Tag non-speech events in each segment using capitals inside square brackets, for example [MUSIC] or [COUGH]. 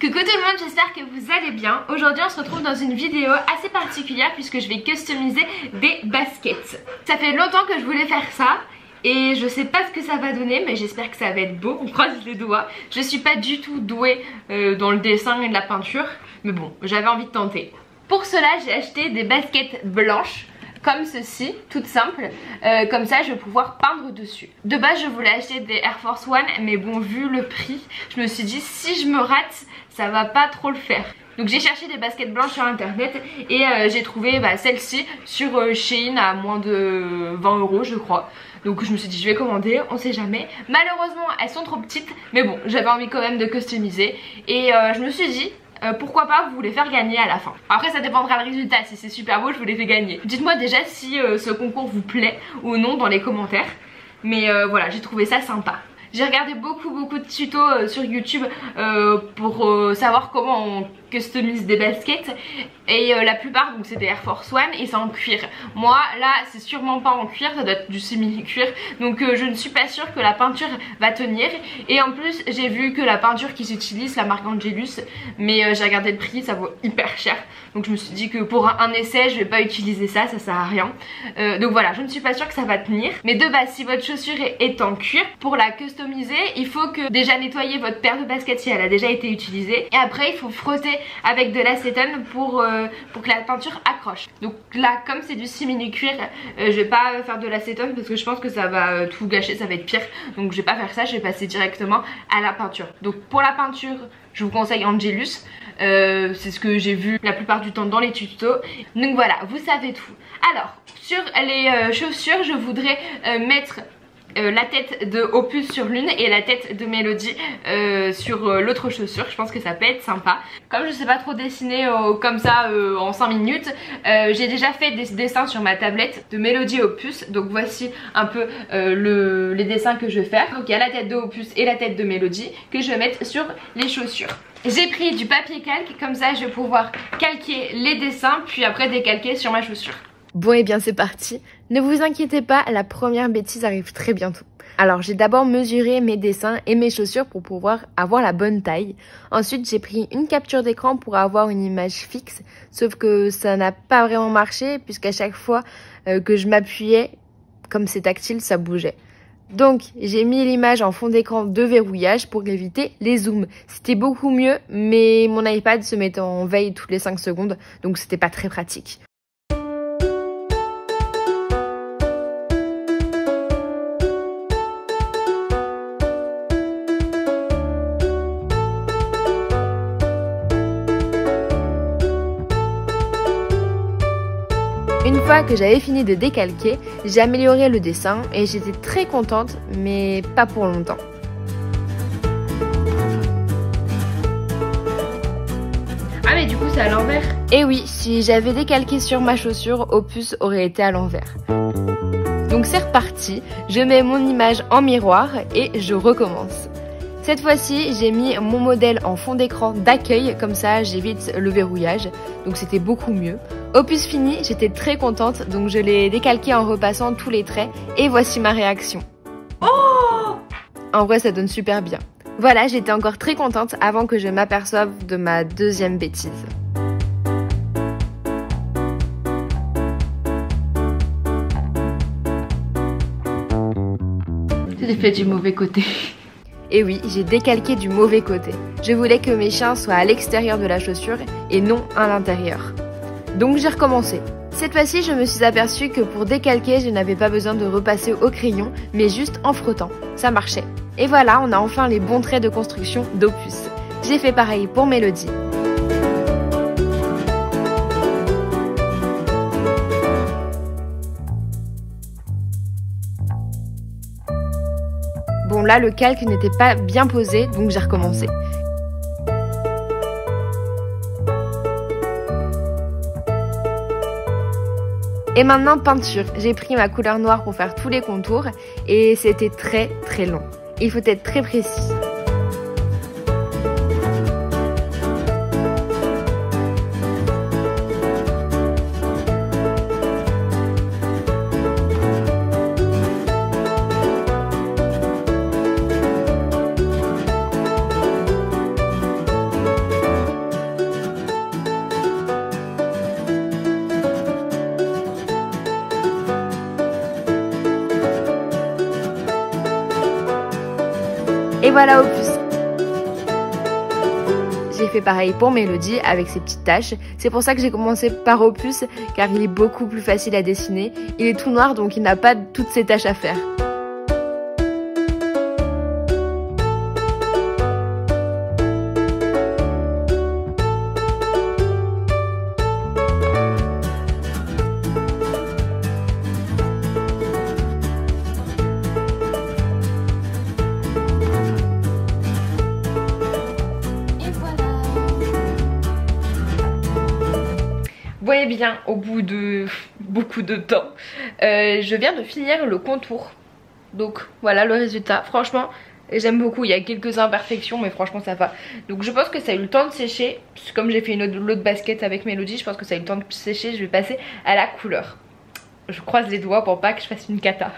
Coucou tout le monde, j'espère que vous allez bien. Aujourd'hui on se retrouve dans une vidéo assez particulière puisque je vais customiser des baskets. Ça fait longtemps que je voulais faire ça et je sais pas ce que ça va donner mais j'espère que ça va être beau, [LAUGHS] on croise les doigts. Je suis pas du tout douée euh, dans le dessin et la peinture mais bon j'avais envie de tenter. Pour cela j'ai acheté des baskets blanches comme ceci, toute simple. Euh, comme ça, je vais pouvoir peindre dessus. De base, je voulais acheter des Air Force One, mais bon, vu le prix, je me suis dit si je me rate, ça va pas trop le faire. Donc j'ai cherché des baskets blanches sur internet et euh, j'ai trouvé bah, celle-ci sur euh, Shein à moins de 20 euros je crois. Donc je me suis dit je vais commander, on sait jamais. Malheureusement elles sont trop petites mais bon j'avais envie quand même de customiser et je me suis dit euh, pourquoi pas vous les faire gagner à la fin. Après ça dépendra du résultat, si c'est super beau je vous les fais gagner. Dites-moi déjà si euh, ce concours vous plaît ou non dans les commentaires. Mais euh, voilà j'ai trouvé ça sympa. J'ai regardé beaucoup beaucoup de tutos sur YouTube pour savoir comment on customise des baskets. Et euh, la plupart donc c'est des Air Force One et c'est en cuir. Moi là c'est sûrement pas en cuir ça doit être du simili cuir donc euh, je ne suis pas sûre que la peinture va tenir. Et en plus j'ai vu que la peinture qui s'utilise la marque Angelus mais euh, j'ai regardé le prix ça vaut hyper cher. Donc je me suis dit que pour un, essai je vais pas utiliser ça ça sert à rien. Donc voilà je ne suis pas sûre que ça va tenir. Mais de base si votre chaussure est, en cuir pour la customiser il faut que déjà nettoyer votre paire de baskets si elle a déjà été utilisée. Et après il faut frotter avec de l'acétone pour, euh, pour que la peinture accroche. Donc là comme c'est du simili cuir euh, je vais pas faire de l'acétone parce que je pense que ça va euh, tout gâcher, ça va être pire. Donc je vais pas faire ça, je vais passer directement à la peinture. Donc pour la peinture je vous conseille Angelus. c'est ce que j'ai vu la plupart du temps dans les tutos. Donc voilà, vous savez tout. Alors, sur les chaussures, je voudrais mettre euh, la tête de Opus sur l'une et la tête de Mélodie euh, sur euh, l'autre chaussure. Je pense que ça peut être sympa. Comme je sais pas trop dessiner comme ça en 5 minutes j'ai déjà fait des dessins sur ma tablette de Mélodie Opus. Donc voici un peu les dessins que je vais faire. Donc il y a la tête de Opus et la tête de Mélodie que je vais mettre sur les chaussures. J'ai pris du papier calque. Comme ça je vais pouvoir calquer les dessins puis après décalquer sur ma chaussure Bon et eh bien c'est parti, ne vous inquiétez pas, la première bêtise arrive très bientôt. Alors j'ai d'abord mesuré mes dessins et mes chaussures pour pouvoir avoir la bonne taille. Ensuite j'ai pris une capture d'écran pour avoir une image fixe, sauf que ça n'a pas vraiment marché puisqu'à chaque fois euh, que je m'appuyais, comme c'est tactile, ça bougeait. Donc j'ai mis l'image en fond d'écran de verrouillage pour éviter les zooms. C'était beaucoup mieux mais mon iPad se mettait en veille toutes les 5 secondes donc c'était pas très pratique. Fois que j'avais fini de décalquer, j'ai amélioré le dessin et j'étais très contente, mais pas pour longtemps. Ah mais du coup c'est à l'envers Et oui, si j'avais décalqué sur ma chaussure, Opus aurait été à l'envers. Donc c'est reparti, je mets mon image en miroir et je recommence. Cette fois-ci, j'ai mis mon modèle en fond d'écran d'accueil, comme ça j'évite le verrouillage, donc c'était beaucoup mieux. Opus fini, j'étais très contente, donc je l'ai décalqué en repassant tous les traits, et voici ma réaction. Oh En vrai, ça donne super bien. Voilà, j'étais encore très contente avant que je m'aperçoive de ma deuxième bêtise. J'ai fait du mauvais côté. [LAUGHS] Et oui, j'ai décalqué du mauvais côté. Je voulais que mes chiens soient à l'extérieur de la chaussure et non à l'intérieur. Donc j'ai recommencé. Cette fois-ci, je me suis aperçue que pour décalquer, je n'avais pas besoin de repasser au crayon, mais juste en frottant. Ça marchait. Et voilà, on a enfin les bons traits de construction d'Opus. J'ai fait pareil pour Mélodie. Bon là le calque n'était pas bien posé donc j'ai recommencé. Et maintenant peinture. J'ai pris ma couleur noire pour faire tous les contours et c'était très très long. Il faut être très précis. Et voilà Opus j'ai fait pareil pour Mélodie avec ses petites taches. C'est pour ça que j'ai commencé par Opus car il est beaucoup plus facile à dessiner. Il est tout noir donc il n'a pas toutes ces taches à faire. Voyez bien, au bout de [LAUGHS] beaucoup de temps, euh, je viens de finir le contour. Donc voilà le résultat. Franchement, j'aime beaucoup. Il y a quelques imperfections, mais franchement ça va. Donc je pense que ça a eu le temps de sécher. Comme j'ai fait une autre, basket avec Mélodie, je pense que ça a eu le temps de sécher. Je vais passer à la couleur. Je croise les doigts pour pas que je fasse une cata.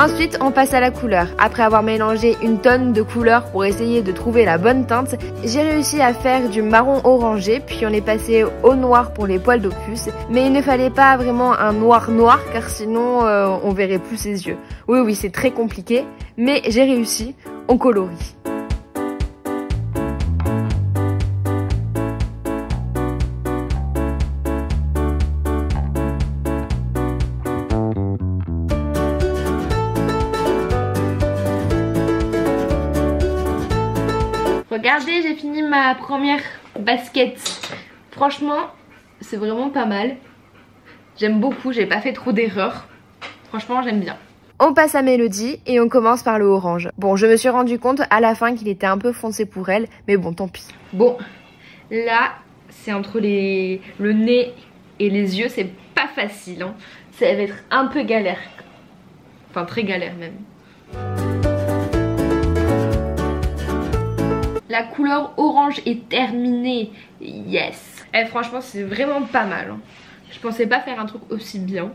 Ensuite, on passe à la couleur. Après avoir mélangé une tonne de couleurs pour essayer de trouver la bonne teinte, j'ai réussi à faire du marron orangé, puis on est passé au noir pour les poils d'opus. Mais il ne fallait pas vraiment un noir noir, car sinon euh, on verrait plus ses yeux. Oui, oui, c'est très compliqué, mais j'ai réussi. On colorie. Regardez, j'ai fini ma première basket. Franchement, c'est vraiment pas mal. J'aime beaucoup, j'ai pas fait trop d'erreurs. Franchement, j'aime bien. On passe à Mélodie et on commence par le orange. Bon, je me suis rendu compte à la fin qu'il était un peu foncé pour elle, mais bon, tant pis. Bon, là, c'est entre les... le nez et les yeux, c'est pas facile. Hein. Ça va être un peu galère. Enfin, très galère même. La couleur orange est terminée. Yes. Eh, franchement, c'est vraiment pas mal. Hein. Je pensais pas faire un truc aussi bien.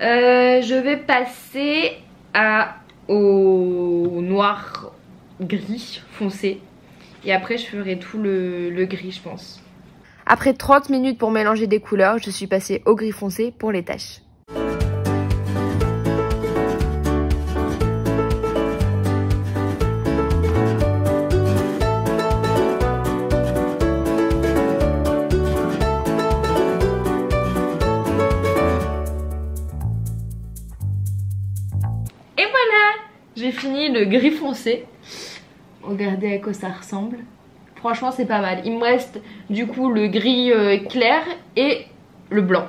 Euh, je vais passer à, au noir gris foncé. Et après, je ferai tout le, le gris, je pense. Après 30 minutes pour mélanger des couleurs, je suis passée au gris foncé pour les taches. Gris foncé. Regardez à quoi ça ressemble. Franchement c'est pas mal. Il me reste du coup le gris euh, clair et le blanc.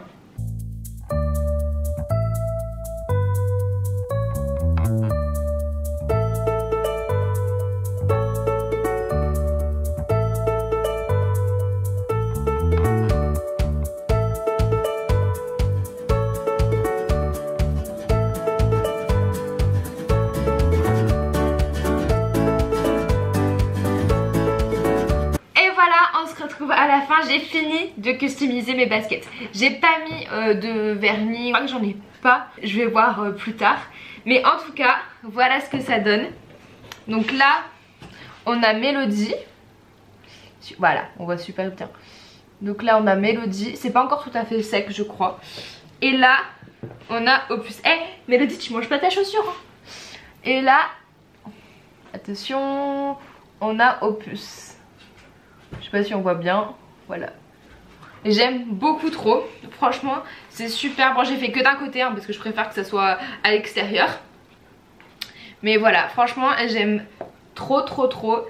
J'ai fini de customiser mes baskets. J'ai pas mis euh, de vernis, je crois que j'en ai pas. Je vais voir euh, plus tard. Mais en tout cas voilà ce que ça donne. Donc là on a Mélodie. Voilà on voit super bien. Donc là on a Mélodie. C'est pas encore tout à fait sec je crois. Et là on a Opus Eh Mélodie tu manges pas ta chaussure hein. Et là Attention On a Opus je sais pas si on voit bien. Voilà. J'aime beaucoup trop. Franchement, c'est super. Bon, j'ai fait que d'un côté hein, parce que je préfère que ça soit à l'extérieur. Mais voilà, franchement, j'aime trop trop trop.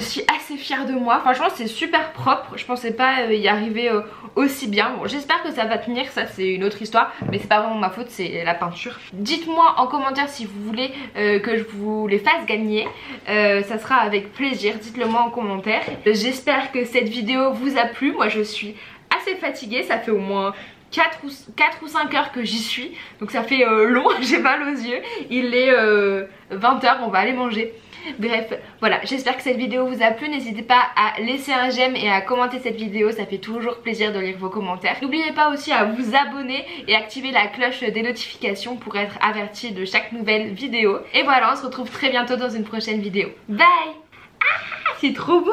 Je suis assez fière de moi. Franchement, c'est super propre. Je pensais pas euh, y arriver euh, aussi bien. Bon, j'espère que ça va tenir. Ça, c'est une autre histoire. Mais c'est pas vraiment ma faute, c'est la peinture. Dites-moi en commentaire si vous voulez euh, que je vous les fasse gagner. ça sera avec plaisir. Dites-le moi en commentaire. J'espère que cette vidéo vous a plu. Moi, je suis assez fatiguée. Ça fait au moins 4 ou, 4 ou 5 heures que j'y suis donc ça fait long, [LAUGHS] j'ai mal aux yeux il est 20h, on va aller manger Bref, voilà, j'espère que cette vidéo vous a plu. N'hésitez pas à laisser un j'aime et à commenter cette vidéo, ça fait toujours plaisir de lire vos commentaires. N'oubliez pas aussi à vous abonner et activer la cloche des notifications pour être averti de chaque nouvelle vidéo. Et voilà, on se retrouve très bientôt dans une prochaine vidéo. Bye Ah, c'est trop beau